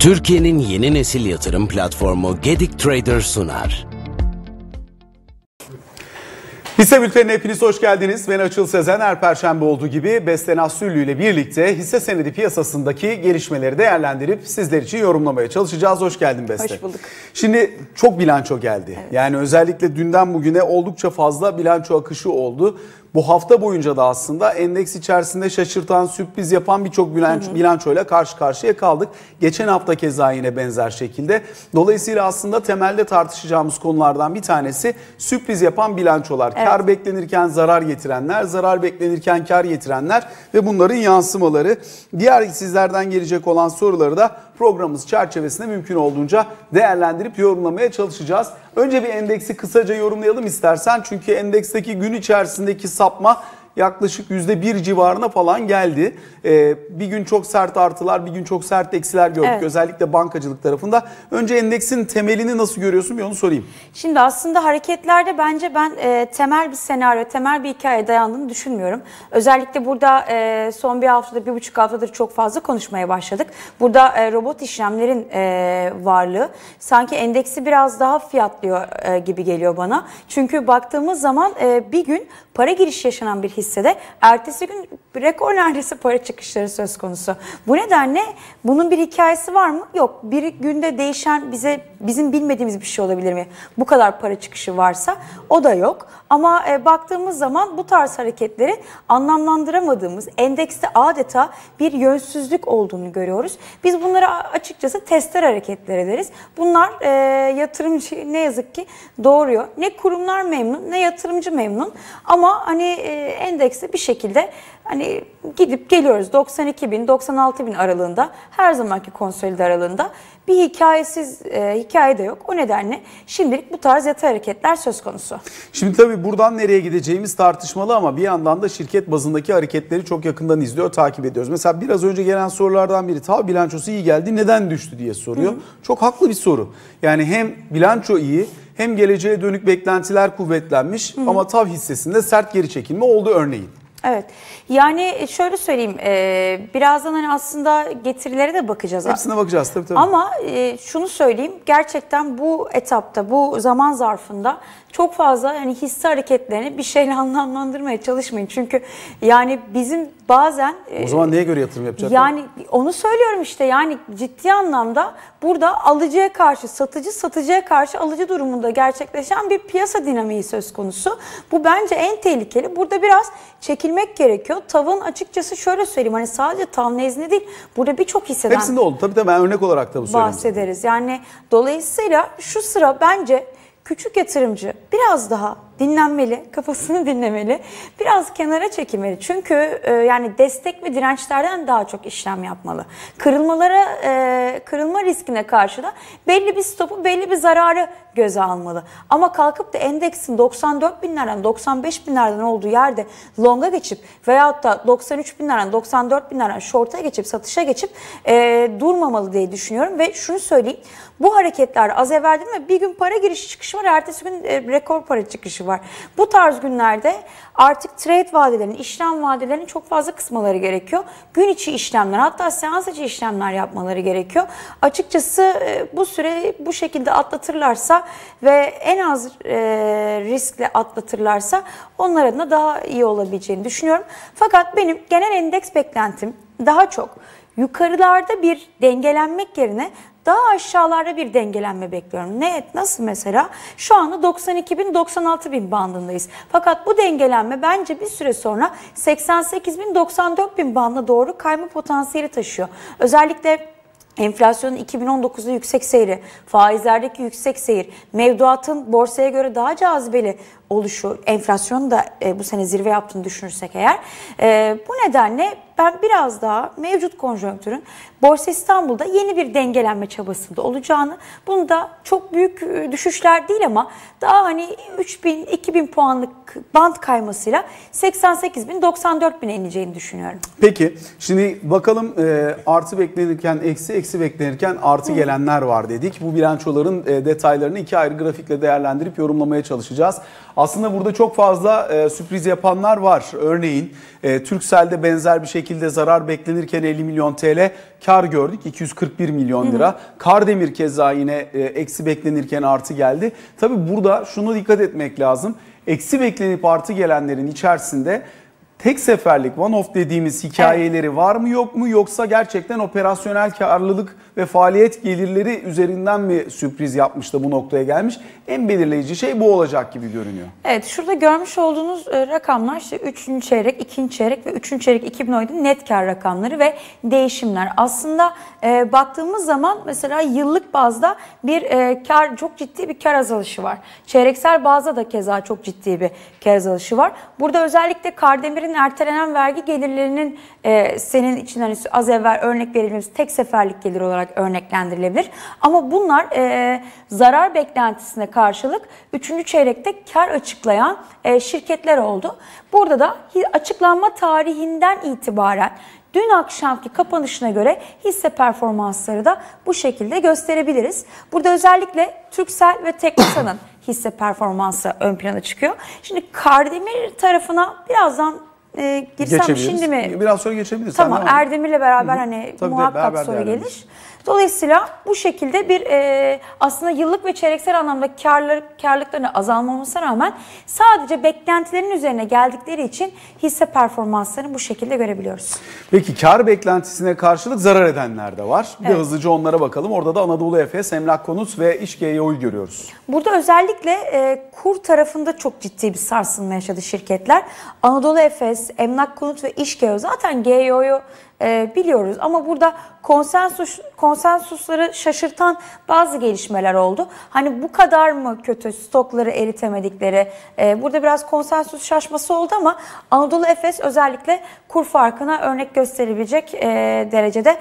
Türkiye'nin yeni nesil yatırım platformu Gedik Trader sunar. Hisse bültenine hepiniz hoş geldiniz. Ben Açıl Sezen. Her perşembe olduğu gibi Besten Assüllü ile birlikte hisse senedi piyasasındaki gelişmeleri değerlendirip sizler için yorumlamaya çalışacağız. Hoş geldin Beste. Hoş bulduk. Şimdi çok bilanço geldi. Evet. Yani özellikle dünden bugüne oldukça fazla bilanço akışı oldu. Bu hafta boyunca da aslında endeks içerisinde şaşırtan, sürpriz yapan birçok bilanço, bilançoyla karşı karşıya kaldık. Geçen hafta keza yine benzer şekilde. Dolayısıyla aslında temelde tartışacağımız konulardan bir tanesi sürpriz yapan bilançolar. Evet. Kar beklenirken zarar getirenler, zarar beklenirken kar getirenler ve bunların yansımaları. Diğer sizlerden gelecek olan soruları da programımız çerçevesinde mümkün olduğunca değerlendirip yorumlamaya çalışacağız. Önce bir endeksi kısaca yorumlayalım istersen. Çünkü endeksteki gün içerisindeki sapma yaklaşık %1 civarına falan geldi. Ee, bir gün çok sert artılar, bir gün çok sert eksiler gördük. Evet. Özellikle bankacılık tarafında. Önce endeksin temelini nasıl görüyorsun bir onu sorayım. Şimdi aslında hareketlerde bence ben e, temel bir senaryo, temel bir hikaye dayandığını düşünmüyorum. Özellikle burada e, son bir haftada, bir buçuk haftadır çok fazla konuşmaya başladık. Burada e, robot işlemlerin e, varlığı sanki endeksi biraz daha fiyatlıyor e, gibi geliyor bana. Çünkü baktığımız zaman e, bir gün para giriş yaşanan bir hissede ertesi gün rekor neredeyse para çıkışları söz konusu. Bu nedenle bunun bir hikayesi var mı? Yok. Bir günde değişen bize bizim bilmediğimiz bir şey olabilir mi? Bu kadar para çıkışı varsa o da yok. Ama e, baktığımız zaman bu tarz hareketleri anlamlandıramadığımız, endekste adeta bir yönsüzlük olduğunu görüyoruz. Biz bunlara açıkçası tester hareketleri deriz. Bunlar e, yatırımcı ne yazık ki doğuruyor. Ne kurumlar memnun ne yatırımcı memnun. Ama hani e, endekste bir şekilde hani gidip geliyoruz 92 bin 96 bin aralığında her zamanki konsolide aralığında bir hikayesiz e, hikaye de yok. O nedenle şimdilik bu tarz yatay hareketler söz konusu. Şimdi tabii buradan nereye gideceğimiz tartışmalı ama bir yandan da şirket bazındaki hareketleri çok yakından izliyor, takip ediyoruz. Mesela biraz önce gelen sorulardan biri ta bilançosu iyi geldi neden düştü diye soruyor. Hı hı. Çok haklı bir soru. Yani hem bilanço iyi hem geleceğe dönük beklentiler kuvvetlenmiş hı hı. ama TAV hissesinde sert geri çekilme oldu örneğin. Evet. Yani şöyle söyleyeyim, e, birazdan hani aslında getirilere de bakacağız. Hepsine bakacağız tabii tabii. Ama e, şunu söyleyeyim, gerçekten bu etapta, bu zaman zarfında çok fazla yani hisse hareketlerini bir şeyle anlamlandırmaya çalışmayın. Çünkü yani bizim bazen... O zaman neye göre yatırım yapacaklar? Yani onu söylüyorum işte yani ciddi anlamda burada alıcıya karşı satıcı, satıcıya karşı alıcı durumunda gerçekleşen bir piyasa dinamiği söz konusu. Bu bence en tehlikeli. Burada biraz çekilmek gerekiyor. Tavın açıkçası şöyle söyleyeyim hani sadece tav nezdinde değil burada birçok hisseden... Hepsinde oldu. Tabii tabii ben örnek olarak da bu söyleyeyim. Bahsederiz. Yani dolayısıyla şu sıra bence küçük yatırımcı biraz daha dinlenmeli, kafasını dinlemeli, biraz kenara çekilmeli. Çünkü e, yani destek ve dirençlerden daha çok işlem yapmalı. Kırılmalara, e, kırılma riskine karşı da belli bir stopu, belli bir zararı göze almalı. Ama kalkıp da endeksin 94 binlerden, 95 binlerden olduğu yerde longa geçip veyahut da 93 binlerden, 94 binlerden short'a geçip, satışa geçip e, durmamalı diye düşünüyorum. Ve şunu söyleyeyim, bu hareketler az evvel dedim bir gün para girişi çıkışı var, ertesi gün e, rekor para çıkışı var. Bu tarz günlerde artık trade vadelerini, işlem vadelerini çok fazla kısmaları gerekiyor. Gün içi işlemler hatta seans içi işlemler yapmaları gerekiyor. Açıkçası e, bu süre bu şekilde atlatırlarsa ve en az e, riskle atlatırlarsa onlar adına daha iyi olabileceğini düşünüyorum. Fakat benim genel endeks beklentim daha çok yukarılarda bir dengelenmek yerine daha aşağılarda bir dengelenme bekliyorum. Ne nasıl mesela? Şu anda 92 bin 96 bin bandındayız. Fakat bu dengelenme bence bir süre sonra 88 bin 94 bin bandına doğru kayma potansiyeli taşıyor. Özellikle Enflasyonun 2019'da yüksek seyri, faizlerdeki yüksek seyir, mevduatın borsaya göre daha cazibeli oluşu, enflasyonun da e, bu sene zirve yaptığını düşünürsek eğer. E, bu nedenle ben biraz daha mevcut konjonktürün Borsa İstanbul'da yeni bir dengelenme çabasında olacağını, bunu da çok büyük e, düşüşler değil ama daha hani 3000 2000 puanlık band kaymasıyla 88 bin 94 bin ineceğini düşünüyorum. Peki şimdi bakalım e, artı beklenirken eksi eksi beklenirken artı Hı. gelenler var dedik. Bu bilançoların e, detaylarını iki ayrı grafikle değerlendirip yorumlamaya çalışacağız. Aslında burada çok fazla e, sürpriz yapanlar var. Örneğin e, Turkcell'de benzer bir şekilde zarar beklenirken 50 milyon TL kar gördük. 241 milyon lira. Kardemir keza yine e, eksi beklenirken artı geldi. Tabi burada şunu dikkat etmek lazım. Eksi beklenip artı gelenlerin içerisinde tek seferlik one-off dediğimiz hikayeleri var mı yok mu yoksa gerçekten operasyonel karlılık ve faaliyet gelirleri üzerinden mi sürpriz yapmış da bu noktaya gelmiş? En belirleyici şey bu olacak gibi görünüyor. Evet şurada görmüş olduğunuz e, rakamlar işte 3. çeyrek, 2. çeyrek ve 3. çeyrek 2017 net kar rakamları ve değişimler. Aslında e, baktığımız zaman mesela yıllık bazda bir e, kar çok ciddi bir kar azalışı var. Çeyreksel bazda da keza çok ciddi bir kar azalışı var. Burada özellikle Kardemir'in ertelenen vergi gelirlerinin e, senin için hani az evvel örnek verilmemiz tek seferlik gelir olarak örneklendirilebilir. Ama bunlar e, zarar beklentisine karşılık 3. çeyrekte kar açıklayan e, şirketler oldu. Burada da açıklanma tarihinden itibaren Dün akşamki kapanışına göre hisse performansları da bu şekilde gösterebiliriz. Burada özellikle Türksel ve Teknosa'nın hisse performansı ön plana çıkıyor. Şimdi Kardemir tarafına birazdan e, girsem şimdi mi? Biraz sonra geçebiliriz. Tamam Erdemir'le beraber hani Tabii muhakkak soru gelir. Dolayısıyla bu şekilde bir e, aslında yıllık ve çeyreksel anlamda karlar, karlılıklarını azalmamasına rağmen sadece beklentilerin üzerine geldikleri için hisse performanslarını bu şekilde görebiliyoruz. Peki kar beklentisine karşılık zarar edenler de var. Bir evet. hızlıca onlara bakalım. Orada da Anadolu Efes, Emlak Konut ve İş GYO'yu görüyoruz. Burada özellikle e, kur tarafında çok ciddi bir sarsılma yaşadı şirketler. Anadolu Efes, Emlak Konut ve İş GYO zaten GYO'yu e, biliyoruz. Ama burada konsensus konsensusları şaşırtan bazı gelişmeler oldu. Hani bu kadar mı kötü stokları eritemedikleri? E, burada biraz konsensus şaşması oldu ama Anadolu Efes özellikle kur farkına örnek gösterebilecek e, derecede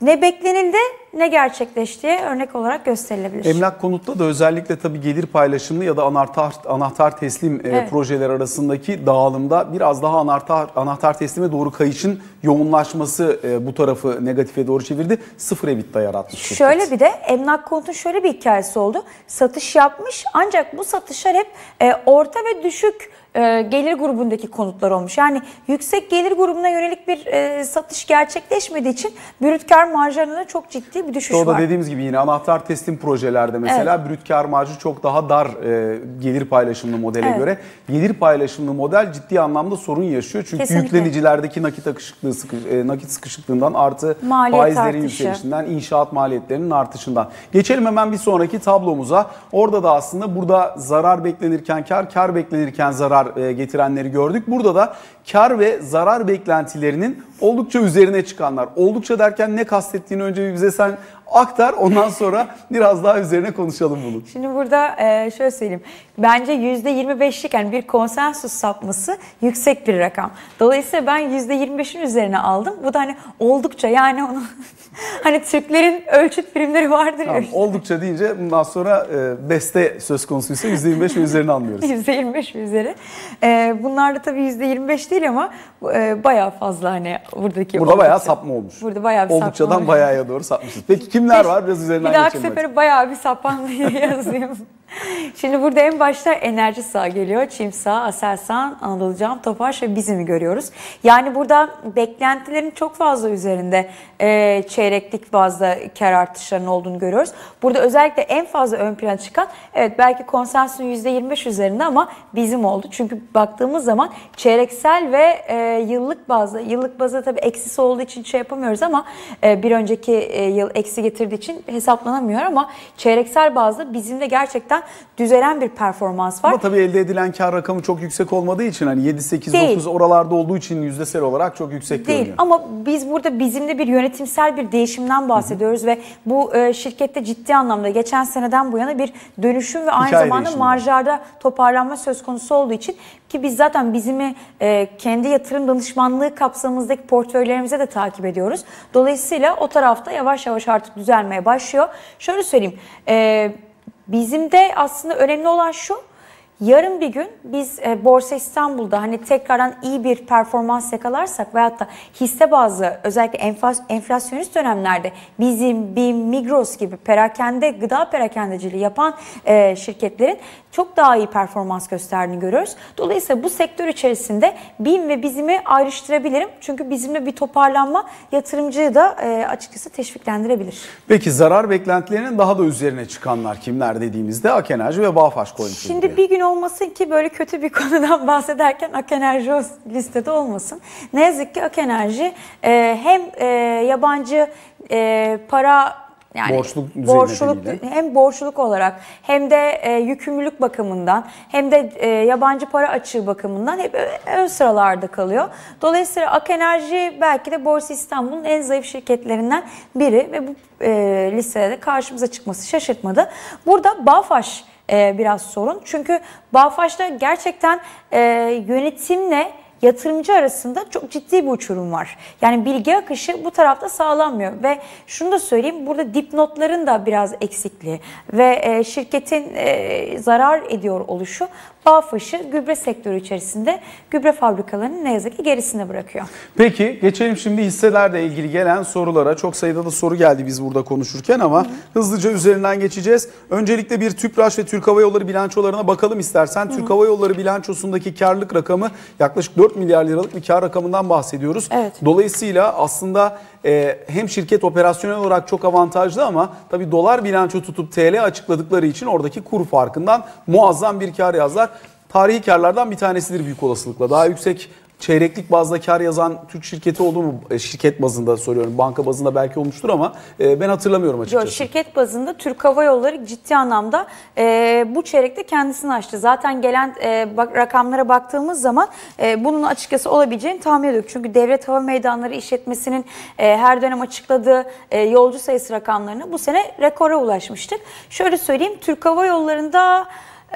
ne beklenildi ne gerçekleştiği örnek olarak gösterilebilir. Emlak konutta da özellikle tabii gelir paylaşımlı ya da anahtar anahtar teslim e, evet. projeler arasındaki dağılımda biraz daha anahtar anahtar teslime doğru kayışın yoğunlaşması e, bu tarafı negatife doğru çevirdi. Sıfır EBITDA yaratmış. Şöyle bir de emlak konutun şöyle bir hikayesi oldu. Satış yapmış ancak bu satışlar hep e, orta ve düşük e, gelir grubundaki konutlar olmuş. Yani yüksek gelir grubuna yönelik bir e, satış gerçekleşmediği için brüt kar marjlarında çok ciddi bir düşüş Orada var. dediğimiz gibi yine anahtar teslim projelerde mesela evet. brüt kar marjı çok daha dar e, gelir paylaşımlı modele evet. göre. Gelir paylaşımlı model ciddi anlamda sorun yaşıyor. Çünkü Kesinlikle. yüklenicilerdeki nakit akışıklığı sıkı, e, nakit sıkışıklığından artı Maliyet faizlerin artışı. yükselişinden, inşaat maliyetlerinin artışından. Geçelim hemen bir sonraki tablomuza. Orada da aslında burada zarar beklenirken kar, kar beklenirken zarar e, getirenleri gördük. Burada da kar ve zarar beklentilerinin oldukça üzerine çıkanlar. Oldukça derken ne kastettiğini önce bize sen aktar ondan sonra biraz daha üzerine konuşalım bunu. Şimdi burada e, şöyle söyleyeyim. Bence %25'lik yani bir konsensus sapması yüksek bir rakam. Dolayısıyla ben %25'in üzerine aldım. Bu da hani oldukça yani onu hani Türklerin ölçüt primleri vardır tamam, ya. Oldukça deyince bundan sonra e, beste söz konusuysa %25 ve üzerine almıyoruz. %25 üzeri. E, bunlar da tabii %25 değil ama e, bayağı fazla hani buradaki Burada oldukça. bayağı sapma olmuş. Burada bayağı bir Oldukçadan sapma bayağı doğru sapmışız. Peki kimler var? Biraz üzerinden geçelim. Bir dahaki sefere bayağı bir sapanlayı yazayım. Şimdi burada en başta enerji sağ geliyor. Çimsa, Aselsan, Anadolu Cam, Tofaş ve bizimi görüyoruz. Yani burada beklentilerin çok fazla üzerinde e, çeyreklik bazda kar artışlarının olduğunu görüyoruz. Burada özellikle en fazla ön plana çıkan evet belki konsensusun %25 üzerinde ama bizim oldu. Çünkü baktığımız zaman çeyreksel ve e, yıllık bazda, yıllık bazda tabii eksisi olduğu için şey yapamıyoruz ama e, bir önceki e, yıl eksi getirdiği için hesaplanamıyor ama çeyreksel bazda bizim de gerçekten düzelen bir performans var. Ama tabii elde edilen kar rakamı çok yüksek olmadığı için hani 7, 8, Değil. 9 oralarda olduğu için yüzdesel olarak çok yüksek Değil. görünüyor. Ama biz burada bizimde bir yönetimsel bir değişimden bahsediyoruz Hı-hı. ve bu e, şirkette ciddi anlamda geçen seneden bu yana bir dönüşüm ve aynı Hikaye zamanda marjlarda toparlanma söz konusu olduğu için ki biz zaten bizimi e, kendi yatırım danışmanlığı kapsamımızdaki portföylerimize de takip ediyoruz. Dolayısıyla o tarafta yavaş yavaş artık düzelmeye başlıyor. Şöyle söyleyeyim. E, Bizim de aslında önemli olan şu, yarın bir gün biz e, Borsa İstanbul'da hani tekrardan iyi bir performans yakalarsak veyahut da hisse bazlı özellikle enflas, enflasyonist dönemlerde bizim BİM, Migros gibi perakende, gıda perakendeciliği yapan e, şirketlerin çok daha iyi performans gösterdiğini görüyoruz. Dolayısıyla bu sektör içerisinde BİM ve bizimi ayrıştırabilirim. Çünkü bizimle bir toparlanma yatırımcıyı da e, açıkçası teşviklendirebilir. Peki zarar beklentilerinin daha da üzerine çıkanlar kimler dediğimizde Akenerji ve Bağfaş koymuşuz. Şimdi buraya. bir gün olmasın ki böyle kötü bir konudan bahsederken Akenerji o listede olmasın. Ne yazık ki Akenerji e, hem e, yabancı e, para yani Borçluluk borçluluk hem borçluluk olarak hem de e, yükümlülük bakımından hem de e, yabancı para açığı bakımından hep ön sıralarda kalıyor. Dolayısıyla Ak Enerji belki de Borsa İstanbul'un en zayıf şirketlerinden biri ve bu e, listede de karşımıza çıkması şaşırtmadı. Burada Bağfaş e, biraz sorun. Çünkü Bağfaş'ta gerçekten e, yönetimle yatırımcı arasında çok ciddi bir uçurum var. Yani bilgi akışı bu tarafta sağlanmıyor ve şunu da söyleyeyim burada dipnotların da biraz eksikliği ve e, şirketin e, zarar ediyor oluşu Bağfaş'ı gübre sektörü içerisinde gübre fabrikalarının ne yazık ki gerisine bırakıyor. Peki geçelim şimdi hisselerle ilgili gelen sorulara. Çok sayıda da soru geldi biz burada konuşurken ama hızlıca üzerinden geçeceğiz. Öncelikle bir Tüpraş ve Türk Hava Yolları bilançolarına bakalım istersen. Türk Hava Yolları bilançosundaki karlılık rakamı yaklaşık 4 milyar liralık bir kar rakamından bahsediyoruz. Evet. Dolayısıyla aslında e, hem şirket operasyonel olarak çok avantajlı ama tabii dolar bilanço tutup TL açıkladıkları için oradaki kur farkından muazzam bir kar yazlar. Tarihi karlardan bir tanesidir büyük olasılıkla. Daha yüksek çeyreklik bazda kar yazan Türk şirketi oldu mu? E, Şirket bazında soruyorum. Banka bazında belki olmuştur ama e, ben hatırlamıyorum açıkçası. Yok, şirket bazında Türk Hava Yolları ciddi anlamda e, bu çeyrekte kendisini açtı. Zaten gelen e, bak, rakamlara baktığımız zaman e, bunun açıkçası olabileceğini tahmin ediyorduk. Çünkü Devlet Hava Meydanları işletmesinin e, her dönem açıkladığı e, yolcu sayısı rakamlarını bu sene rekora ulaşmıştık. Şöyle söyleyeyim Türk Hava Yolları'nda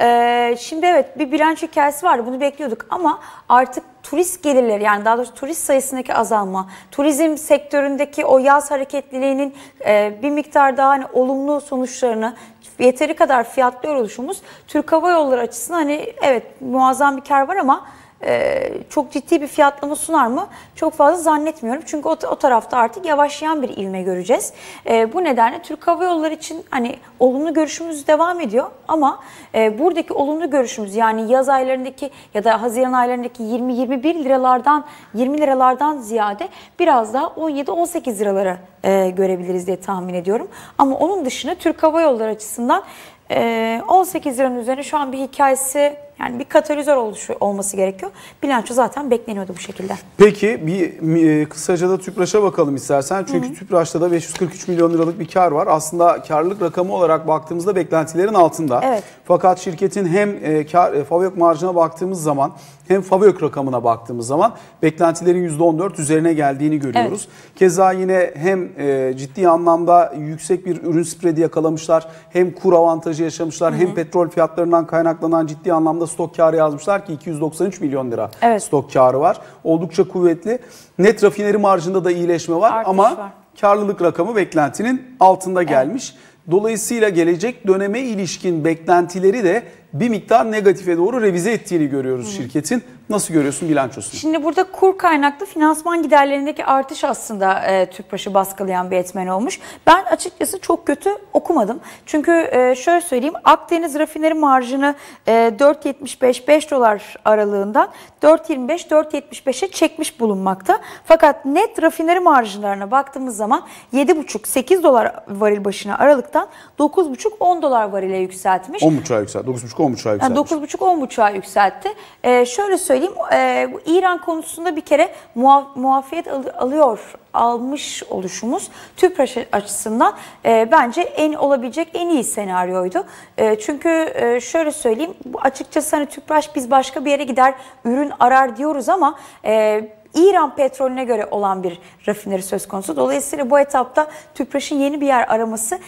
ee, şimdi evet bir bilanço hikayesi vardı bunu bekliyorduk ama artık turist gelirleri yani daha doğrusu turist sayısındaki azalma, turizm sektöründeki o yaz hareketliliğinin e, bir miktar daha hani olumlu sonuçlarını yeteri kadar fiyatlıyor oluşumuz Türk Hava Yolları açısından hani evet muazzam bir kar var ama e, çok ciddi bir fiyatlama sunar mı? Çok fazla zannetmiyorum. Çünkü o, o tarafta artık yavaşlayan bir ilme göreceğiz. E, bu nedenle Türk Hava Yolları için hani olumlu görüşümüz devam ediyor ama e, buradaki olumlu görüşümüz yani yaz aylarındaki ya da Haziran aylarındaki 20-21 liralardan 20 liralardan ziyade biraz daha 17-18 liraları e, görebiliriz diye tahmin ediyorum. Ama onun dışında Türk Hava Yolları açısından e, 18 liranın üzerine şu an bir hikayesi yani bir katalizör oluşu, olması gerekiyor. Bilanço zaten bekleniyordu bu şekilde. Peki bir e, kısaca da Tüpraş'a bakalım istersen. Çünkü Tüpraş'ta da 543 milyon liralık bir kar var. Aslında karlılık rakamı olarak baktığımızda beklentilerin altında. Evet. Fakat şirketin hem e, kar, e, Favök marjına baktığımız zaman hem Favök rakamına baktığımız zaman beklentilerin %14 üzerine geldiğini görüyoruz. Keza yine hem e, ciddi anlamda yüksek bir ürün spreadi yakalamışlar, hem kur avantajı yaşamışlar, hem petrol fiyatlarından kaynaklanan ciddi anlamda stok karı yazmışlar ki 293 milyon lira Evet. stok karı var. Oldukça kuvvetli. Net rafineri marjında da iyileşme var Artış ama var. karlılık rakamı beklentinin altında gelmiş. Dolayısıyla gelecek döneme ilişkin beklentileri de bir miktar negatife doğru revize ettiğini görüyoruz şirketin. Nasıl görüyorsun bilançosunu? Şimdi burada kur kaynaklı finansman giderlerindeki artış aslında e, Tüpraş'ı baskılayan bir etmen olmuş. Ben açıkçası çok kötü okumadım. Çünkü e, şöyle söyleyeyim Akdeniz rafineri marjını e, 4.75-5 dolar aralığından 4.25-4.75'e çekmiş bulunmakta. Fakat net rafineri marjlarına baktığımız zaman 7.5-8 dolar varil başına aralıktan 9.5-10 dolar varile yükseltmiş. 10.5'a yükseldi. 9.5 10.5'a Yani yükseldi. 9,5-10,5'a yükseltti. Ee, şöyle söyleyeyim, e, bu İran konusunda bir kere muaf- muafiyet al- alıyor, almış oluşumuz Tüpraş açısından e, bence en olabilecek en iyi senaryoydu. E, çünkü e, şöyle söyleyeyim, bu açıkçası hani Tüpraş biz başka bir yere gider, ürün arar diyoruz ama... E, İran petrolüne göre olan bir rafineri söz konusu. Dolayısıyla bu etapta Tüpraş'ın yeni bir yer araması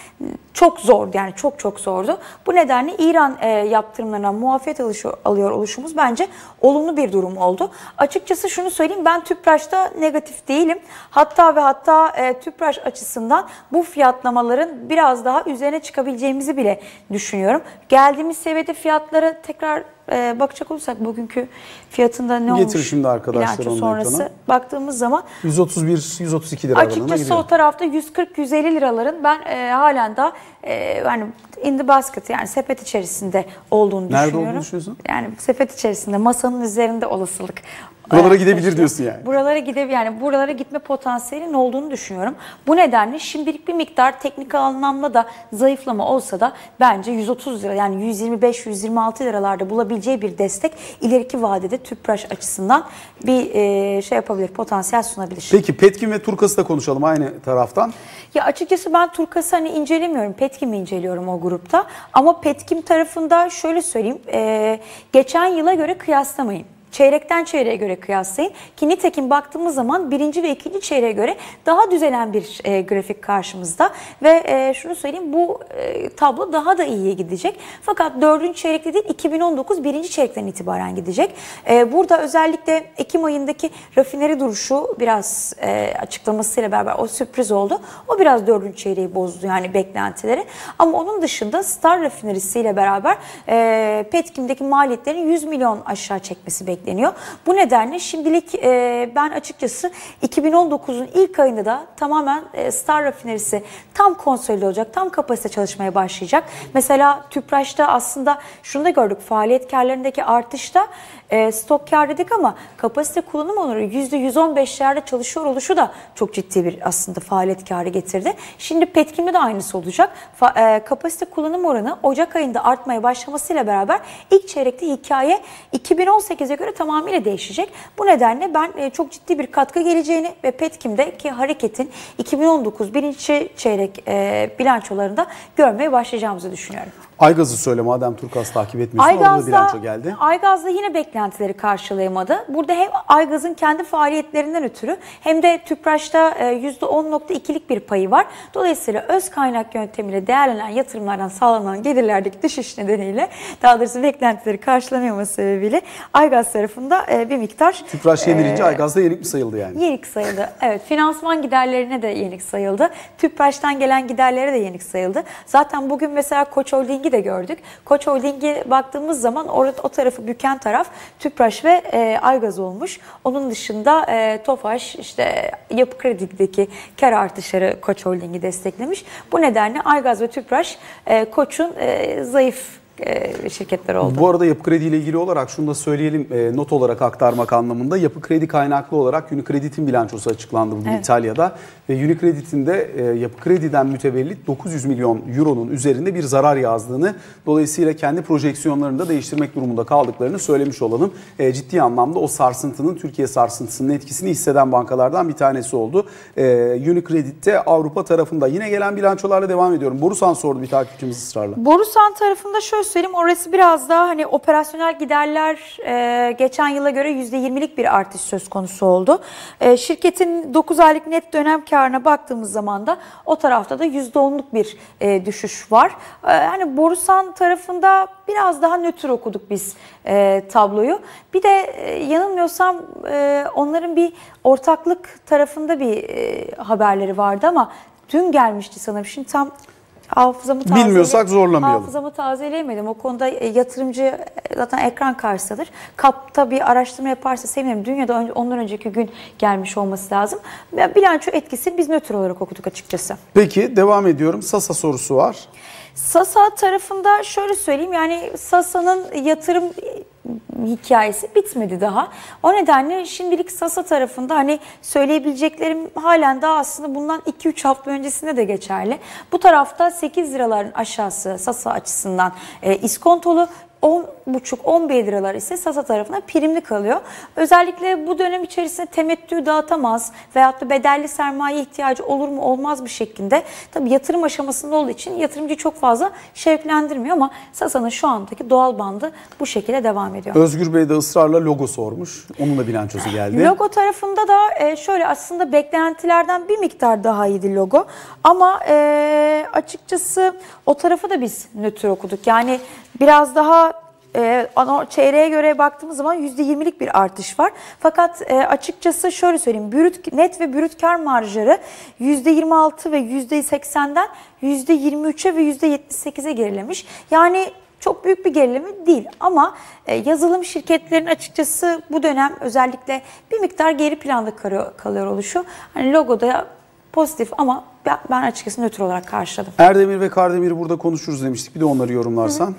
çok zordu. Yani çok çok zordu. Bu nedenle İran e, yaptırımlarına muafiyet alışı, alıyor oluşumuz bence olumlu bir durum oldu. Açıkçası şunu söyleyeyim ben Tüpraş'ta negatif değilim. Hatta ve hatta e, Tüpraş açısından bu fiyatlamaların biraz daha üzerine çıkabileceğimizi bile düşünüyorum. Geldiğimiz seviyede fiyatları tekrar e, bakacak olursak bugünkü fiyatında ne Getir olmuş? şimdi arkadaşlar onu sonrası ekrana. baktığımız zaman 131-132 lira aralığına Açıkçası gidiyor. o tarafta 140-150 liraların ben e, halen daha e, yani in the basket yani sepet içerisinde olduğunu Nerede düşünüyorum. olduğunu düşünüyorsun? Yani sepet içerisinde masanın üzerinde olasılık. Buralara gidebilir diyorsun yani. Buralara gidebilir yani buralara gitme potansiyelinin olduğunu düşünüyorum. Bu nedenle şimdilik bir miktar teknik anlamda da zayıflama olsa da bence 130 lira yani 125-126 liralarda bulabileceği bir destek ileriki vadede tüpraş açısından bir e, şey yapabilir, potansiyel sunabilir. Peki Petkim ve Turkas'ı da konuşalım aynı taraftan. Ya açıkçası ben Turkas'ı hani incelemiyorum. Petkim'i inceliyorum o grupta. Ama Petkim tarafında şöyle söyleyeyim. e, geçen yıla göre kıyaslamayın. Çeyrekten çeyreğe göre kıyaslayın. Ki nitekim baktığımız zaman birinci ve ikinci çeyreğe göre daha düzelen bir e, grafik karşımızda. Ve e, şunu söyleyeyim bu e, tablo daha da iyiye gidecek. Fakat dördüncü çeyrekte değil 2019 birinci çeyrekten itibaren gidecek. E, burada özellikle Ekim ayındaki rafineri duruşu biraz e, açıklamasıyla beraber o sürpriz oldu. O biraz dördüncü çeyreği bozdu yani beklentileri. Ama onun dışında Star rafinerisiyle beraber e, Petkim'deki maliyetlerin 100 milyon aşağı çekmesi bekleniyor. Bu nedenle şimdilik e, ben açıkçası 2019'un ilk ayında da tamamen e, Star rafinerisi tam konsolide olacak, tam kapasite çalışmaya başlayacak. Mesela Tüpraş'ta aslında şunu da gördük, faaliyet karlarındaki artışta e, stok kar dedik ama kapasite kullanım oranı %115'lerde çalışıyor oluşu da çok ciddi bir aslında faaliyet karı getirdi. Şimdi Petkim'de de aynısı olacak. Fa- e, kapasite kullanım oranı Ocak ayında artmaya başlamasıyla beraber ilk çeyrekte hikaye 2018'e göre tamamıyla değişecek. Bu nedenle ben e, çok ciddi bir katkı geleceğini ve Petkim'deki hareketin 2019 birinci çeyrek e, bilançolarında görmeye başlayacağımızı düşünüyorum. Aygaz'ı söyle madem Turkas takip etmiyorsun. Orada da bilanço Aygaz'da, geldi. Aygaz'da yine beklentileri karşılayamadı. Burada hem Aygaz'ın kendi faaliyetlerinden ötürü hem de Tüpraş'ta e, %10.2'lik bir payı var. Dolayısıyla öz kaynak yöntemiyle değerlenen yatırımlardan sağlanan gelirlerdeki düşüş nedeniyle daha doğrusu beklentileri karşılanamaması sebebiyle Aygaz tarafında e, bir miktar Tüpraş yenilince Aygaz'da yenik mi sayıldı yani? Yenik sayıldı. Evet finansman giderlerine de yenik sayıldı. Tüpraş'tan gelen giderlere de yenik sayıldı. Zaten bugün mesela Koç Holding'i de gördük. Koç Holding'e baktığımız zaman orada o tarafı büken taraf Tüpraş ve e, Aygaz olmuş. Onun dışında e, Tofaş işte Yapı Kredi'deki kar artışları Koç Holding'i desteklemiş. Bu nedenle Aygaz ve Tüpraş e, Koç'un e, zayıf şirketler oldu. Bu arada Yapı Kredi ile ilgili olarak şunu da söyleyelim e, not olarak aktarmak anlamında. Yapı Kredi kaynaklı olarak Unicredit'in bilançosu açıklandı bugün Evet. İtalya'da. Ve Unicredit'in de e, Yapı Kredi'den mütevellit 900 milyon euronun üzerinde bir zarar yazdığını dolayısıyla kendi projeksiyonlarını da değiştirmek durumunda kaldıklarını söylemiş olalım. E, ciddi anlamda o sarsıntının Türkiye sarsıntısının etkisini hisseden bankalardan bir tanesi oldu. E, Unicredit'te Avrupa tarafında yine gelen bilançolarla devam ediyorum. Borusan sordu bir takipçimiz ısrarla. Borusan tarafında şöyle söyleyeyim orası biraz daha hani operasyonel giderler e, geçen yıla göre %20'lik bir artış söz konusu oldu. E, şirketin 9 aylık net dönem karına baktığımız zaman da o tarafta da %10'luk bir e, düşüş var. E, hani Borusan tarafında biraz daha nötr okuduk biz e, tabloyu. Bir de e, yanılmıyorsam e, onların bir ortaklık tarafında bir e, haberleri vardı ama dün gelmişti sanırım. Şimdi tam hafızamı tazele- Bilmiyorsak zorlamayalım. Hafızamı tazeleyemedim. O konuda e, yatırımcı e, zaten ekran karşısıdır. Kapta bir araştırma yaparsa sevinirim. Dünyada önce, ondan önceki gün gelmiş olması lazım. Ya, Bilanço etkisi biz nötr olarak okuduk açıkçası. Peki devam ediyorum. Sasa sorusu var. Sasa tarafında şöyle söyleyeyim yani Sasa'nın yatırım hikayesi bitmedi daha. O nedenle şimdilik Sasa tarafında hani söyleyebileceklerim halen daha aslında bundan 2-3 hafta öncesinde de geçerli. Bu tarafta 8 liraların aşağısı Sasa açısından e, iskontolu 10,5-11 liralar ise Sasa tarafına primli kalıyor. Özellikle bu dönem içerisinde temettü dağıtamaz veyahut da bedelli sermaye ihtiyacı olur mu olmaz bir şeklinde. Tabii yatırım aşamasında olduğu için yatırımcı çok fazla şevklendirmiyor ama Sasa'nın şu andaki doğal bandı bu şekilde devam ediyor. Özgür Bey de ısrarla logo sormuş. Onun da bilançosu geldi. Logo tarafında da e, şöyle aslında beklentilerden bir miktar daha iyiydi logo. Ama e, açıkçası o tarafı da biz nötr okuduk. Yani biraz daha e, ano- çeyreğe göre baktığımız zaman %20'lik bir artış var. Fakat e, açıkçası şöyle söyleyeyim. Brüt, net ve brüt kar marjları %26 ve %80'den %23'e ve %78'e gerilemiş. Yani çok büyük bir gerileme değil. Ama e, yazılım şirketlerin açıkçası bu dönem özellikle bir miktar geri planda kalıyor oluşu. Hani logoda pozitif ama ben açıkçası nötr olarak karşıladım. Erdemir ve Kardemir'i burada konuşuruz demiştik. Bir de onları yorumlarsan. Hı hı.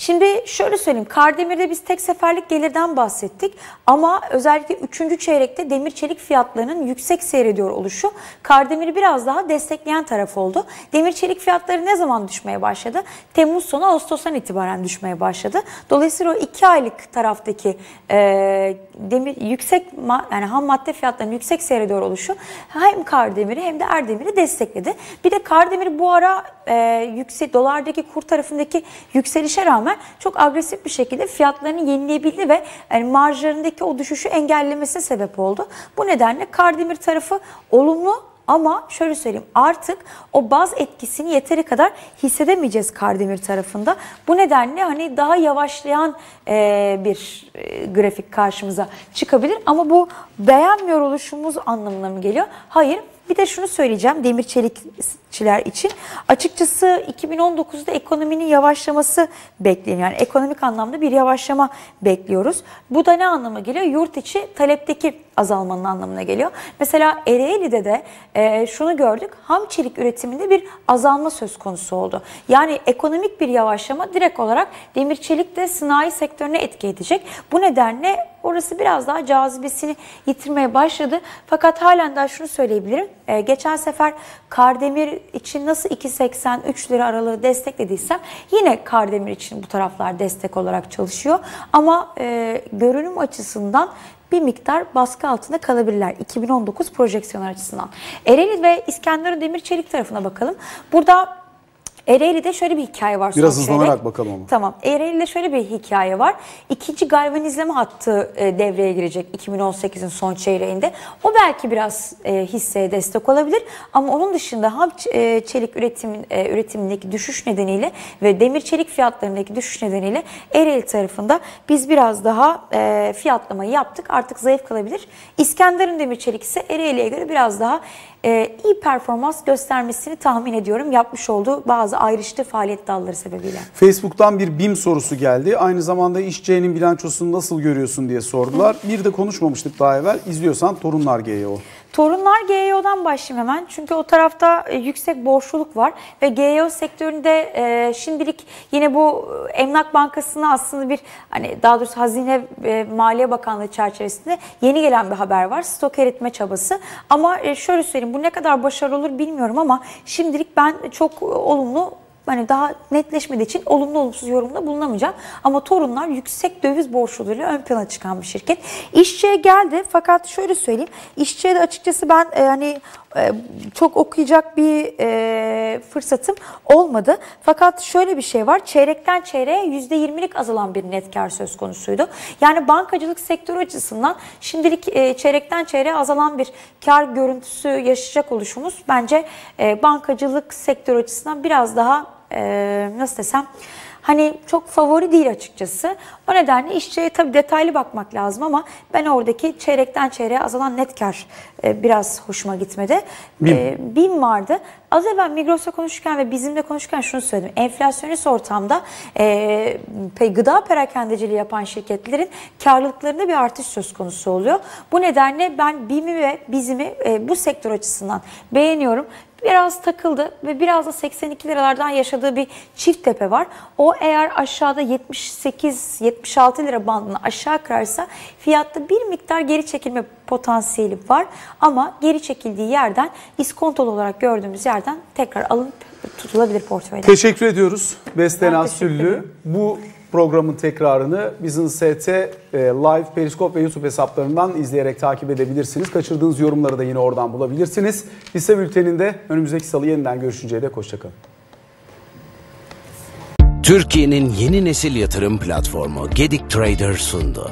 Şimdi şöyle söyleyeyim. Kardemir'de biz tek seferlik gelirden bahsettik. Ama özellikle 3. çeyrekte demir çelik fiyatlarının yüksek seyrediyor oluşu Kardemir'i biraz daha destekleyen taraf oldu. Demir çelik fiyatları ne zaman düşmeye başladı? Temmuz sonu Ağustos'tan itibaren düşmeye başladı. Dolayısıyla o 2 aylık taraftaki e, demir yüksek yani ham madde fiyatlarının yüksek seyrediyor oluşu hem Kardemir'i hem de Erdemir'i destekledi. Bir de Kardemir bu ara e, yüksek dolardaki kur tarafındaki yükselişe rağmen çok agresif bir şekilde fiyatlarını yenileyebildi ve yani marjlarındaki o düşüşü engellemesine sebep oldu. Bu nedenle Kardemir tarafı olumlu ama şöyle söyleyeyim artık o baz etkisini yeteri kadar hissedemeyeceğiz Kardemir tarafında. Bu nedenle hani daha yavaşlayan e, bir e, grafik karşımıza çıkabilir. Ama bu beğenmiyor oluşumuz anlamına mı geliyor? Hayır bir de şunu söyleyeceğim. Demir çelikçiler için. Açıkçası 2019'da ekonominin yavaşlaması bekleniyor. Yani ekonomik anlamda bir yavaşlama bekliyoruz. Bu da ne anlama geliyor? Yurt içi talepteki azalmanın anlamına geliyor. Mesela Ereğli'de de e, şunu gördük. Ham çelik üretiminde bir azalma söz konusu oldu. Yani ekonomik bir yavaşlama direkt olarak demir çelik de sanayi sektörüne etki edecek. Bu nedenle orası biraz daha cazibesini yitirmeye başladı. Fakat halen daha şunu söyleyebilirim. Ee, geçen sefer Kardemir için nasıl 2.80-3 lira aralığı desteklediysem yine Kardemir için bu taraflar destek olarak çalışıyor. Ama e, görünüm açısından bir miktar baskı altında kalabilirler 2019 projeksiyonlar açısından. Ereğli ve İskenderun Demir Çelik tarafına bakalım. Burada Ereğli'de şöyle bir hikaye var. Biraz hızlanarak çeyrek. bakalım ama. Tamam. Ereğli'de şöyle bir hikaye var. İkinci galvanizleme hattı e, devreye girecek 2018'in son çeyreğinde. O belki biraz e, hisseye destek olabilir. Ama onun dışında ham e, çelik üretimin, üretimindeki düşüş nedeniyle ve demir çelik fiyatlarındaki düşüş nedeniyle Ereğli tarafında biz biraz daha fiyatlamayı yaptık. Artık zayıf kalabilir. İskenderun demir çelik ise Ereğli'ye göre biraz daha e, iyi performans göstermesini tahmin ediyorum yapmış olduğu bazı ayrıştı faaliyet dalları sebebiyle. Facebook'tan bir BİM sorusu geldi. Aynı zamanda İşçi'nin bilançosunu nasıl görüyorsun diye sordular. Hı. Bir de konuşmamıştık daha evvel. İzliyorsan Torunlar GYO. Torunlar GEO'dan başlayayım hemen. Çünkü o tarafta e, yüksek borçluluk var ve GEO sektöründe e, şimdilik yine bu e, Emlak Bankası'na aslında bir hani daha doğrusu Hazine ve Maliye Bakanlığı çerçevesinde yeni gelen bir haber var. Stok eritme çabası. Ama e, şöyle söyleyeyim bu ne kadar başarılı olur bilmiyorum ama şimdilik ben çok olumlu hani daha netleşmediği için olumlu olumsuz yorumda bulunamayacağım. Ama Torunlar yüksek döviz borçluluğuyla ön plana çıkan bir şirket. İşçiye geldi fakat şöyle söyleyeyim. İşçiye de açıkçası ben e, hani e, çok okuyacak bir e, fırsatım olmadı. Fakat şöyle bir şey var. Çeyrekten çeyreğe %20'lik azalan bir net kar söz konusuydu. Yani bankacılık sektörü açısından şimdilik e, çeyrekten çeyreğe azalan bir kar görüntüsü yaşayacak oluşumuz bence e, bankacılık sektörü açısından biraz daha e, nasıl desem hani çok favori değil açıkçası. O nedenle işçiye tabii detaylı bakmak lazım ama ben oradaki çeyrekten çeyreğe azalan net kar e, biraz hoşuma gitmedi. BİM. E, BİM vardı. Az evvel Migros'la konuşurken ve bizimle konuşurken şunu söyledim. Enflasyonist ortamda e, gıda perakendeciliği yapan şirketlerin karlılıklarında bir artış söz konusu oluyor. Bu nedenle ben BİM'i ve bizimi e, bu sektör açısından beğeniyorum biraz takıldı ve biraz da 82 liralardan yaşadığı bir çift tepe var. O eğer aşağıda 78-76 lira bandını aşağı kırarsa fiyatta bir miktar geri çekilme potansiyeli var. Ama geri çekildiği yerden iskontolu olarak gördüğümüz yerden tekrar alınıp tutulabilir portföyde. Teşekkür ediyoruz Beste Nasüllü. Bu programın tekrarını Business ST e, Live, Periscope ve YouTube hesaplarından izleyerek takip edebilirsiniz. Kaçırdığınız yorumları da yine oradan bulabilirsiniz. Lise bülteninde önümüzdeki salı yeniden görüşünceye dek hoşçakalın. Türkiye'nin yeni nesil yatırım platformu Gedik Trader sundu.